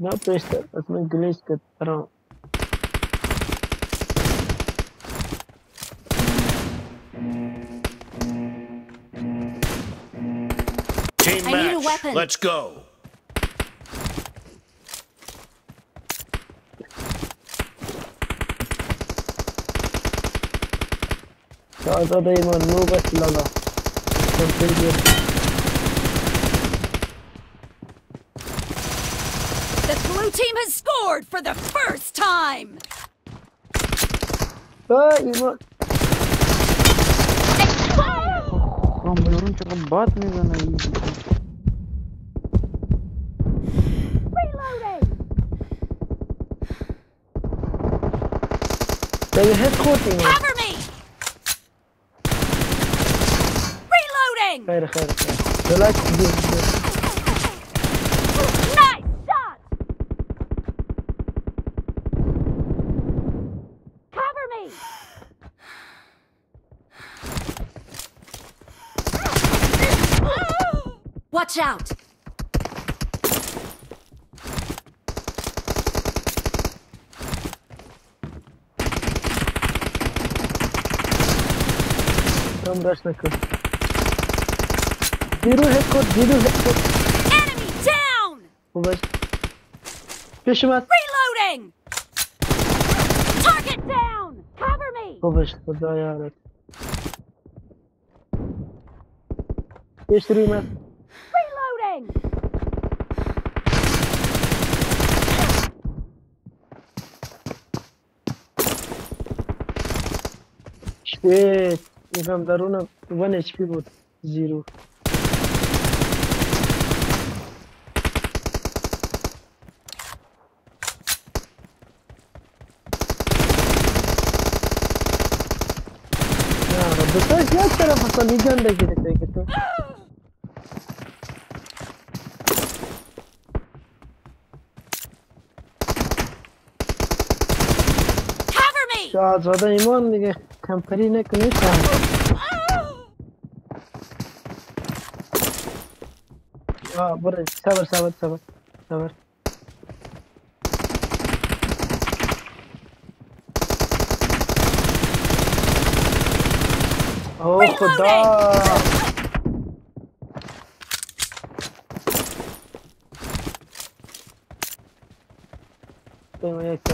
Ne yapıyorsun? Atma güneş kat. Tamam. Team match. Let's go. I dayım var. Nubet Blue team has scored for the first time! Reloading! Cover me! Reloading! Watch out! Tam rush nakıl. Zero headshot, zero headshot. Enemy down! Bu baş. Peşime. Reloading! Target down! Cover me! Bu baş. Burada yarabbim. Geçtireyim ben. Wait, if I'm Daruna, one HP both. Zero. Dostałeś jak teraz po to nie gędę kiedy tego to. Cover me! Shots, what are you on, nigga? Tamperine Knesa. Aa buraya sabır sabır sabır sabır. Oh खुदा तो एक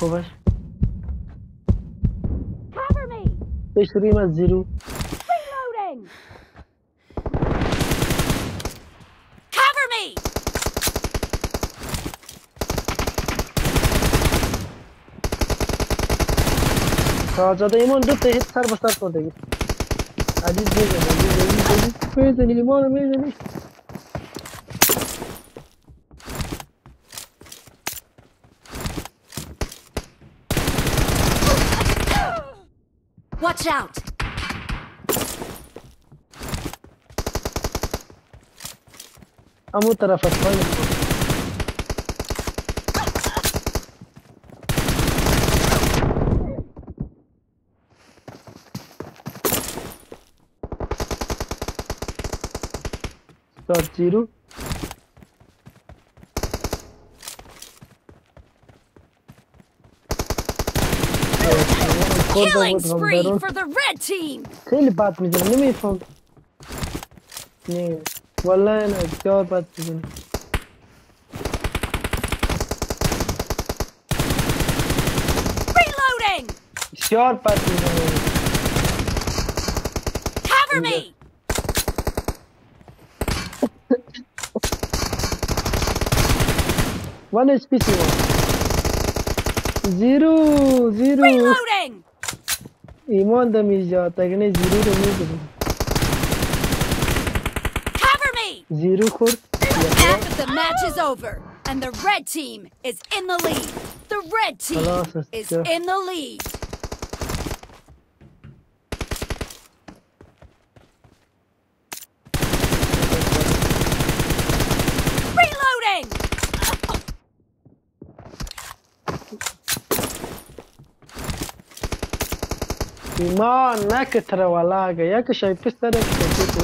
Povas. Cover me! a dizer o. Reloading! Cover me! Sağda imon dört hit serbest tarz kontaki. Aziz Bey'e, Aziz Bey'e, Bey'e, Bey'e, Bey'e, Bey'e, Bey'e, Bey'e, Bey'e, Watch out! a tarafa spoiler. Só tiro. Killing spree for the red team. सही बात मुझे नहीं मेरी phone नहीं वल्ला है ना क्या बात मुझे Reloading. Sure, but cover me. One is HP. Zero, zero. Reloading. Da zero da. Cover me. Zero. Half of the match is over and the red team is in the lead. The red team is in the lead. ایمان نکتره ولاگه یک شای پس داره که تو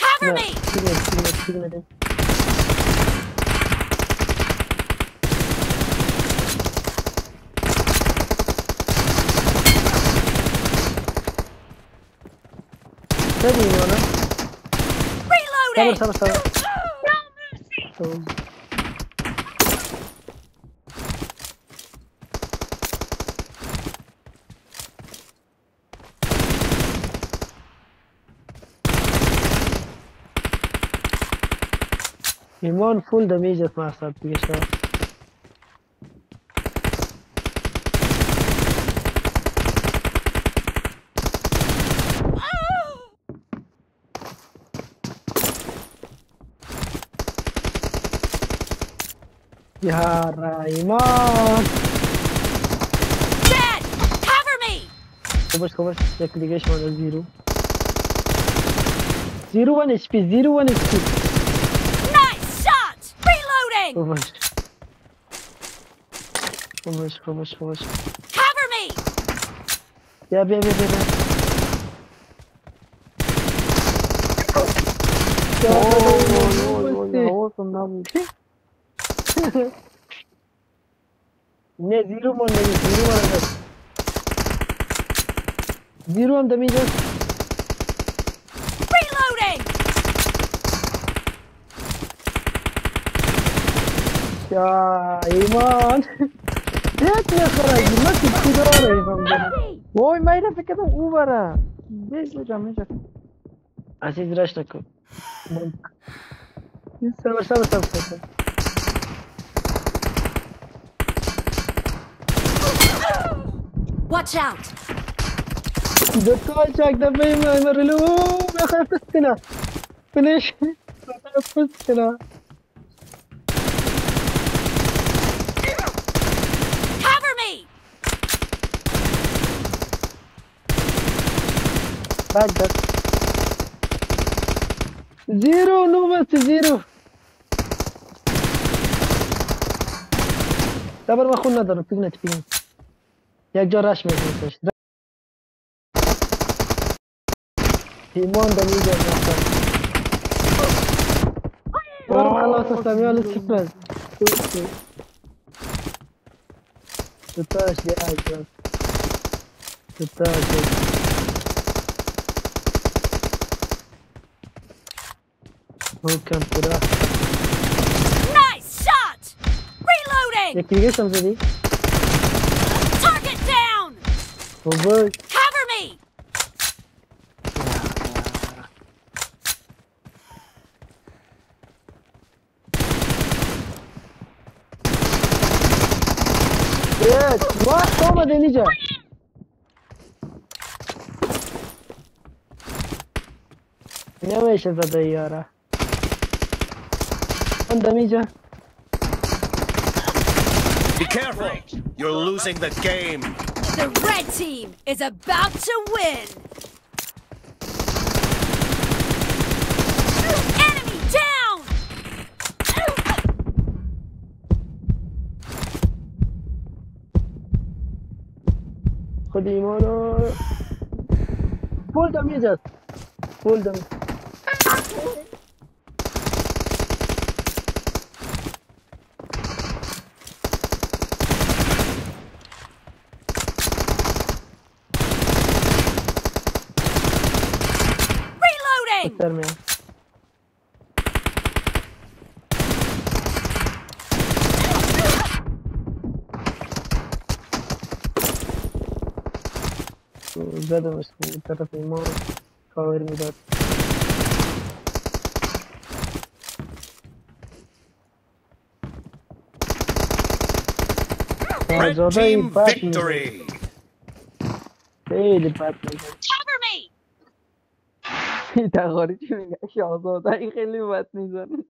Cover نه me! سیگنال سیگنال سیگنال سری ایمانه صبر ايمان فول full damage at mass application. يا ريمان Dead! Cover me! كوبش كوبش شكلي كيش وأنا زيرو زيرو وان اتش بي زيرو وان اتش بي Reloading! Flash. Flash, flash, flash. Cover me! Ya be be be be. Oy oy oy ne olsun lan bu? ne zero mu ne zero mu? Zero mu demeyeceğiz. يا إيمان. ليش يا خرج ما تكسر إيمان. وای من اینو فکر کردم أو بره بیش بجم اینجا عزیز رشت نکن سبر سبر سبر سبر Watch out! دكتور شاك دبي ما يمرلو يا أخي فزتنا فينيش؟ فزتنا باك باك زيرو نوبة زيرو. دابا ما خونا ضرب بينا تبين ياك جراش ما تنساش تيمون دميجا ناخر ورمى الله تستمعوا للسفن ستاش دقايق ستاش دقايق Who can put up? Nice shot! Reloading! Yeah, can you get something? Target down! Oh, Cover me! Yes! What? Toma, Denija! Не умеешь это, да, Яра. اون دمیجه Be careful! You're losing the game. The red team is about to win! Enemy down! خود ایمانو فول دمیج است فول دمیج Uttar mein. Zadam इसको तरफ इमार. Red team victory. در تقاریچی میگن شاهزاده. این خیلی بد می‌زنه.